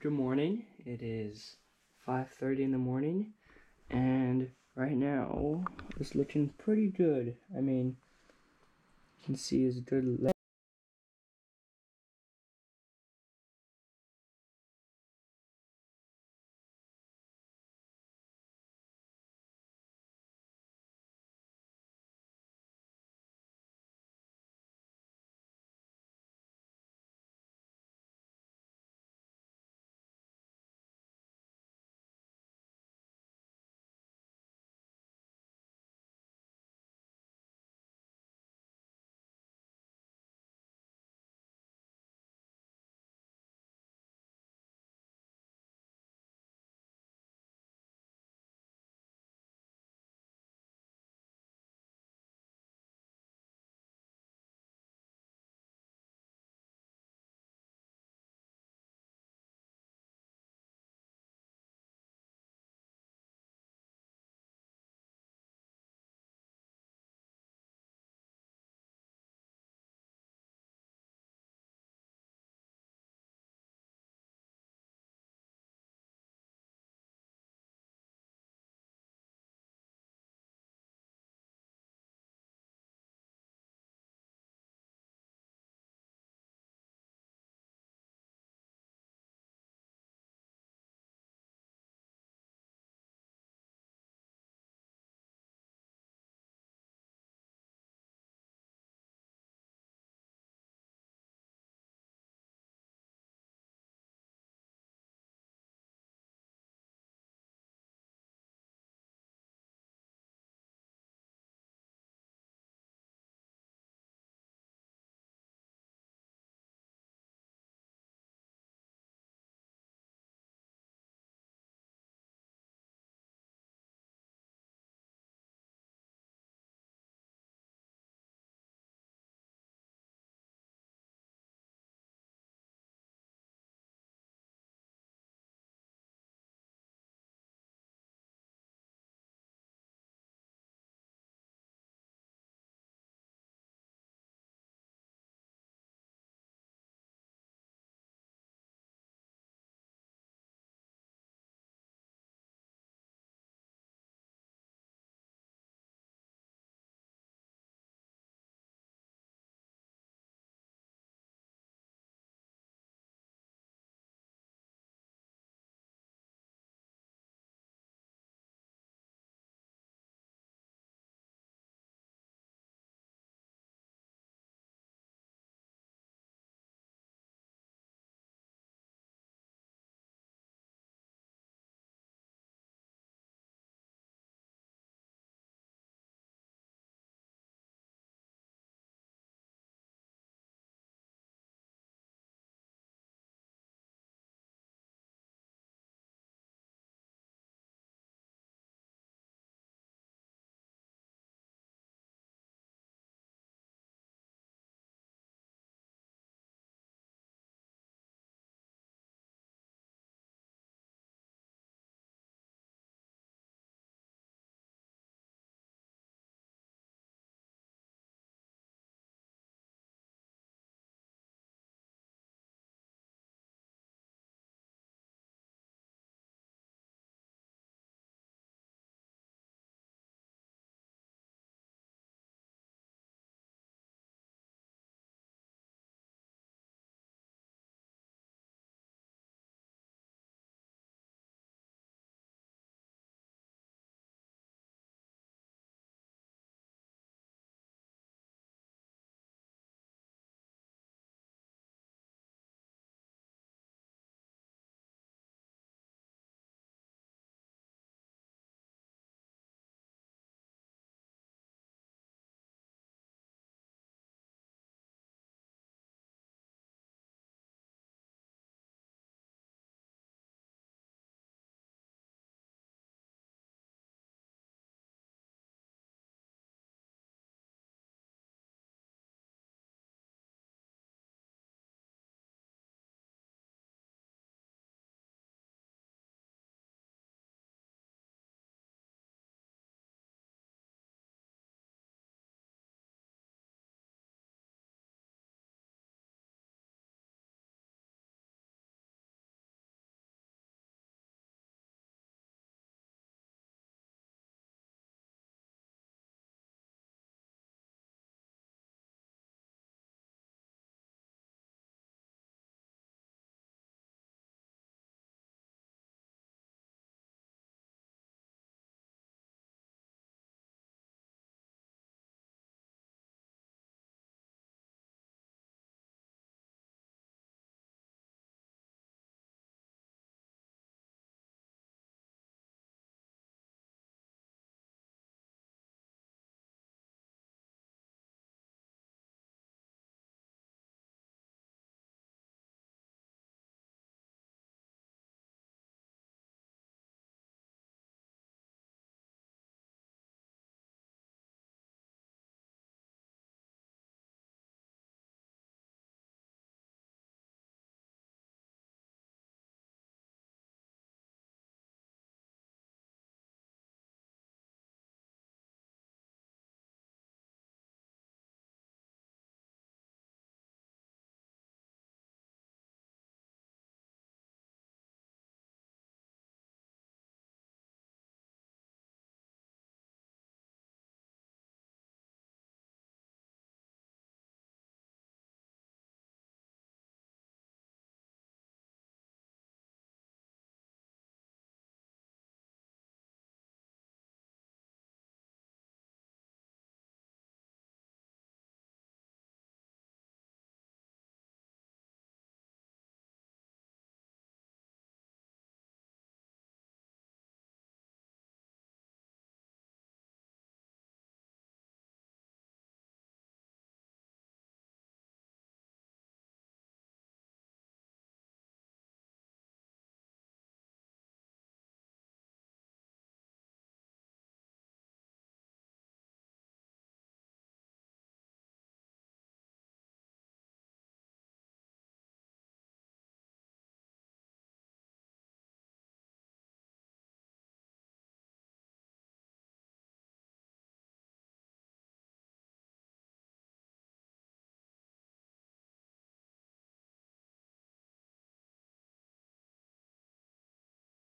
Good morning. It is 5:30 in the morning, and right now it's looking pretty good. I mean, you can see it's a good.